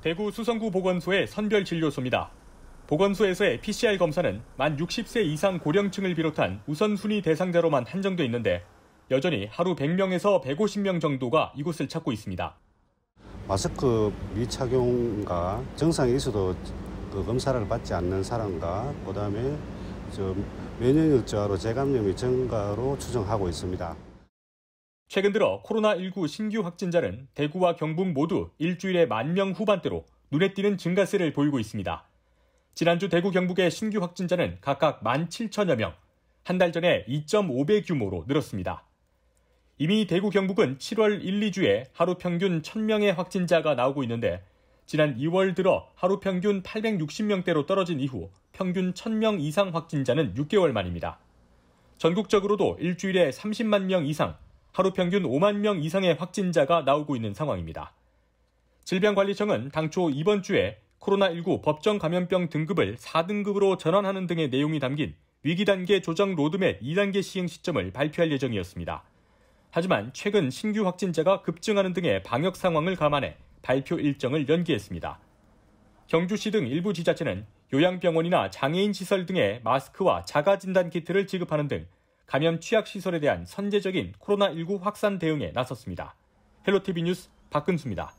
대구 수성구 보건소의 선별 진료소입니다. 보건소에서의 PCR 검사는 만 60세 이상 고령층을 비롯한 우선순위 대상자로만 한정돼 있는데 여전히 하루 100명에서 150명 정도가 이곳을 찾고 있습니다. 마스크 미착용과 증상이 있어도 그 검사를 받지 않는 사람과 그다음에 저 면역력 저하로 재감염이 증가로 추정하고 있습니다. 최근 들어 코로나19 신규 확진자는 대구와 경북 모두 일주일에 만 명 후반대로 눈에 띄는 증가세를 보이고 있습니다. 지난주 대구 경북의 신규 확진자는 각각 1만 7천여 명, 한 달 전에 2.5배 규모로 늘었습니다. 이미 대구 경북은 7월 1, 2주에 하루 평균 1000명의 확진자가 나오고 있는데 지난 2월 들어 하루 평균 860명대로 떨어진 이후 평균 1000명 이상 확진자는 6개월 만입니다. 전국적으로도 일주일에 30만 명 이상, 하루 평균 5만 명 이상의 확진자가 나오고 있는 상황입니다. 질병관리청은 당초 이번 주에 코로나19 법정 감염병 등급을 4등급으로 전환하는 등의 내용이 담긴 위기단계 조정 로드맵 2단계 시행 시점을 발표할 예정이었습니다. 하지만 최근 신규 확진자가 급증하는 등의 방역 상황을 감안해 발표 일정을 연기했습니다. 경주시 등 일부 지자체는 요양병원이나 장애인 시설 등의 마스크와 자가 진단 키트를 지급하는 등 감염 취약 시설에 대한 선제적인 코로나19 확산 대응에 나섰습니다. 헬로티비 뉴스 박근수입니다.